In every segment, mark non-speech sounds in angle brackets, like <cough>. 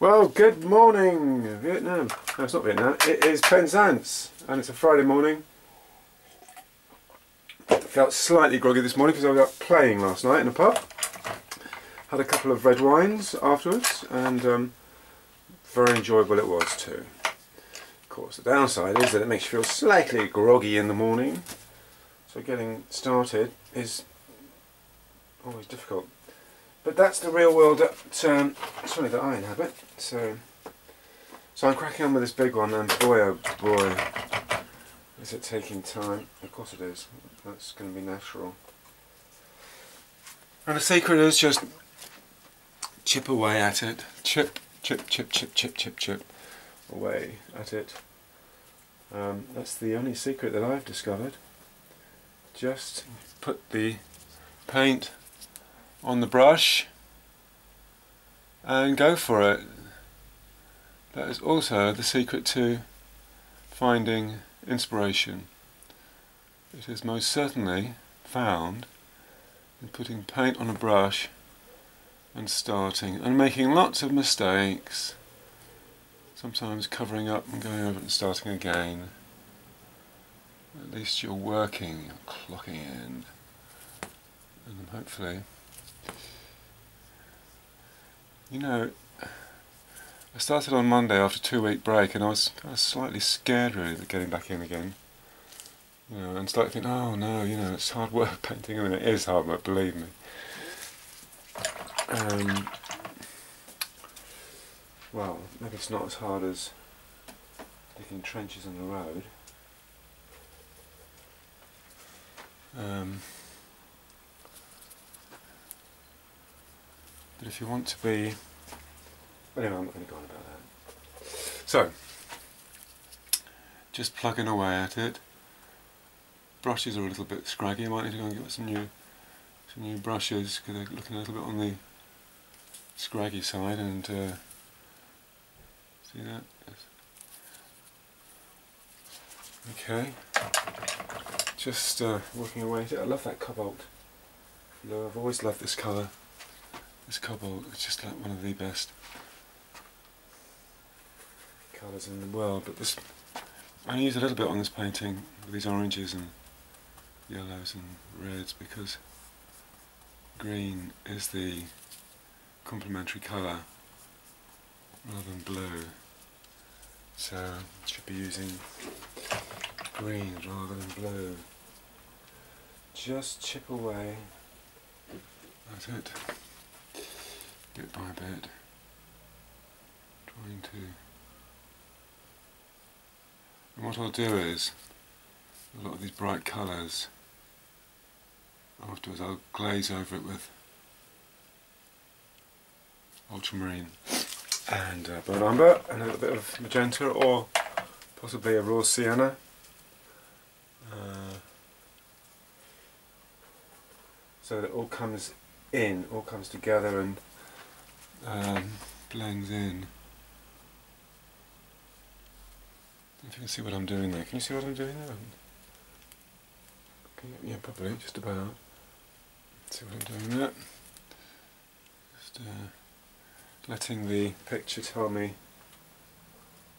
Well, good morning, Vietnam. No, it's not Vietnam. It is Penzance, and it's a Friday morning. Felt slightly groggy this morning because I was out playing last night in a pub. Had a couple of red wines afterwards, and um, very enjoyable it was too. Of course, the downside is that it makes you feel slightly groggy in the morning. So getting started is always difficult. But that's the real world that, um, sorry, that I inhabit. So, so I'm cracking on with this big one, and boy, oh boy, is it taking time. Of course it is. That's going to be natural. And the secret is just chip away at it. Chip, chip, chip, chip, chip, chip, chip away at it. Um, that's the only secret that I've discovered. Just put the paint on the brush and go for it. That is also the secret to finding inspiration. It is most certainly found in putting paint on a brush and starting and making lots of mistakes sometimes covering up and going over and starting again at least you're working, you're clocking in and hopefully you know, I started on Monday after a two week break and I was, I was slightly scared really of getting back in again. You know, and started thinking, oh no, you know, it's hard work <laughs> painting. I mean, it is hard work, believe me. Um, well, maybe it's not as hard as digging trenches on the road. Um, But if you want to be... Well, anyway, I'm not going to go on about that. So, just plugging away at it. Brushes are a little bit scraggy, I might need to go and get some new some new brushes because they're looking a little bit on the scraggy side and uh, see that? Okay, just uh, working away. at it. I love that cobalt. No, I've always loved this colour. This cobalt is just like one of the best colours in the world, but this I use a little bit on this painting with these oranges and yellows and reds because green is the complementary colour rather than blue. So I should be using green rather than blue. Just chip away that's it bit by bit, trying to. And what I'll do is, a lot of these bright colours, afterwards I'll glaze over it with ultramarine and uh, burnt umber and a little bit of magenta or possibly a raw sienna. Uh, so that it all comes in, all comes together and um, blends in. If you can see what I'm doing there. Can you see what I'm doing there? You, yeah, probably, just about. See what I'm doing there. Just uh, letting the picture tell me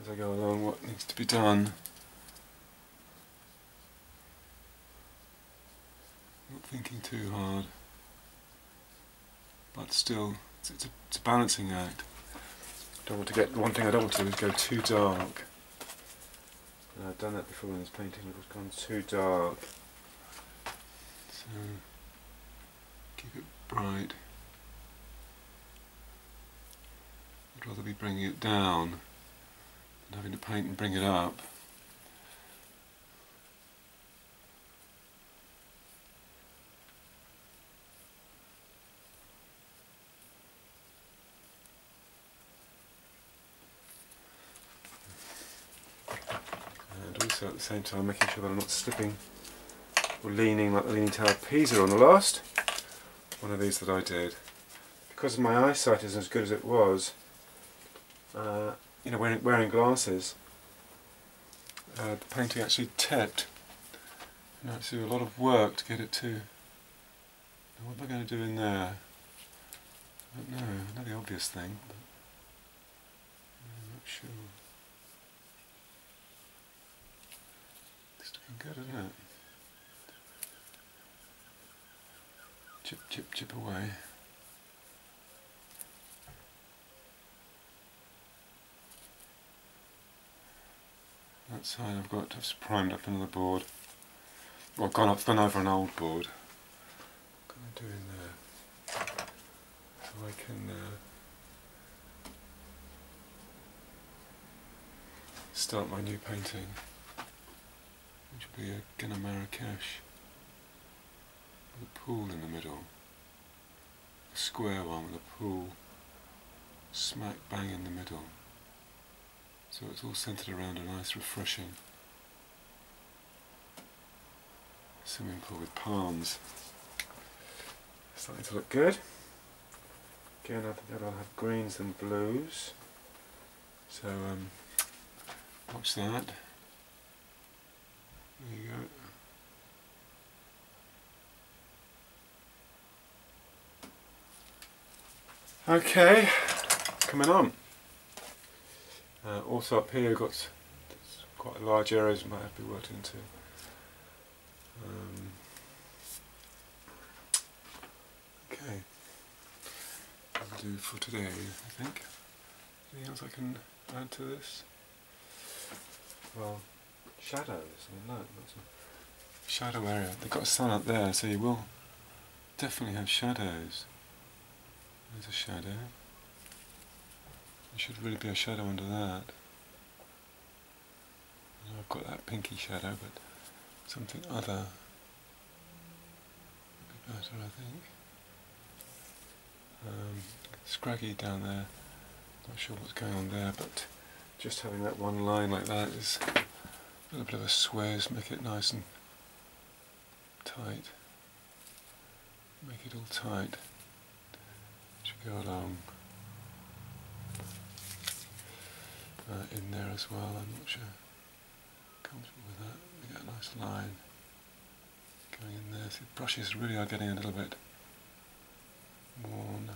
as I go along what needs to be done. Not thinking too hard, but still it's, it's, a, it's a balancing act. Don't want to get one thing I don't want to do is go too dark. And I've done that before in this painting. It's gone too dark. So keep it bright. I'd rather be bringing it down than having to paint and bring it up. So at the same time making sure that I'm not slipping or leaning like the Leaning Tower of Pisa on the last one of these that I did. Because my eyesight isn't as good as it was, uh, you know, wearing, wearing glasses, uh, the painting actually tipped. And I had to do a lot of work to get it to. What am I going to do in there? I don't know, know the obvious thing. sure. It's looking good, isn't it? Chip, chip, chip away. That side I've got just primed up another board. Well, gone up, gone over an old board. What can I do in there? So I can uh, start my new painting, which will be again a Marrakech with a pool in the middle, a square one with a pool smack bang in the middle. So it's all centered around a nice refreshing swimming pool with palms. Starting to look good. Again I think I'll have greens and blues. So um, watch that. There you go. Okay, coming on. Uh, also up here we've got quite large areas might have to be worked into. Um, okay, I'll do for today I think. Anything else I can add to this? Well, shadows, no, shadow area. They've got a sun up there so you will definitely have shadows. There's a shadow. There should really be a shadow under that. I've got that pinky shadow, but something other would be better, I think. Um, scraggy down there. Not sure what's going on there, but just having that one line like that is a little bit of a swayze, make it nice and tight. Make it all tight as you go along. uh, in there as well. I'm not sure comfortable with that. We get a nice line going in there. the brushes really are getting a little bit worn.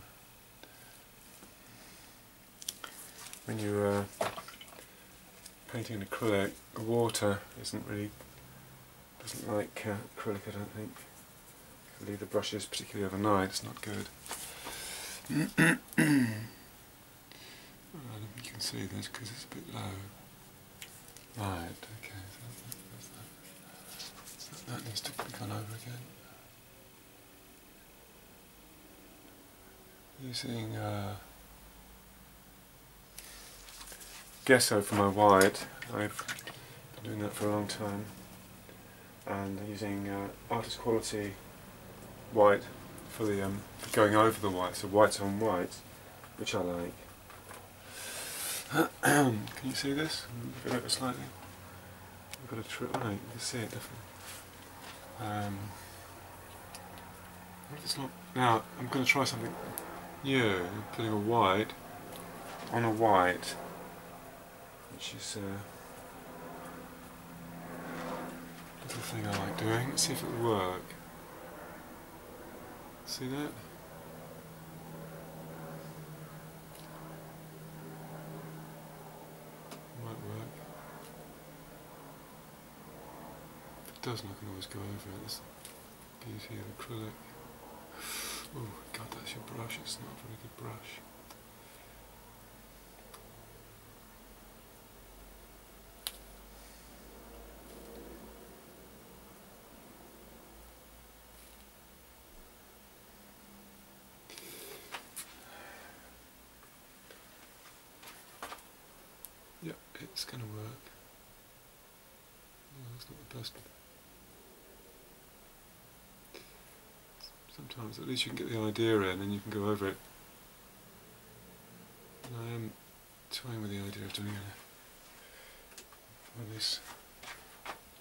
When you're uh, painting an acrylic, water isn't really doesn't like uh, acrylic. I don't think. Leave the brushes particularly overnight, it's not good. Right, you can see this because it's a bit low. Right, okay, so that, that, that needs to be gone over again. Using uh, gesso for my white, I've been doing that for a long time, and using uh, artist quality white for the um, for going over the white, so white on white, which I like. <clears throat> Can you see this? It over slightly. I've got a trip. Oh, you can see it definitely. Um, it's not. Now I'm going to try something new. Putting a white on a white, which is a little thing I like doing. Let's see if it will work. See that? It doesn't, I can always go over it. This beauty of acrylic. Oh god, that's your brush. It's not a very good brush. Yep, it's going to work. Well, it's not the best sometimes at least you can get the idea in and you can go over it. And I am toying with the idea of doing it with this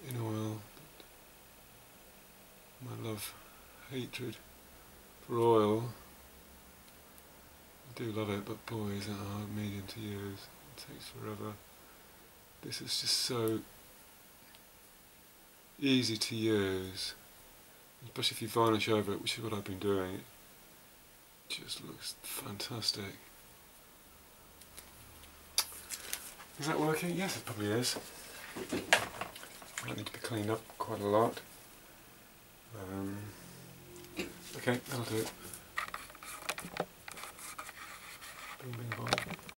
in oil. My love, hatred for oil. I do love it, but boy is it a hard medium to use. Takes forever. This is just so easy to use, especially if you varnish over it, which is what I've been doing. It just looks fantastic. Is that working? Yes, it probably is. Might need to be cleaned up quite a lot. Um, okay, that'll do it. Bing,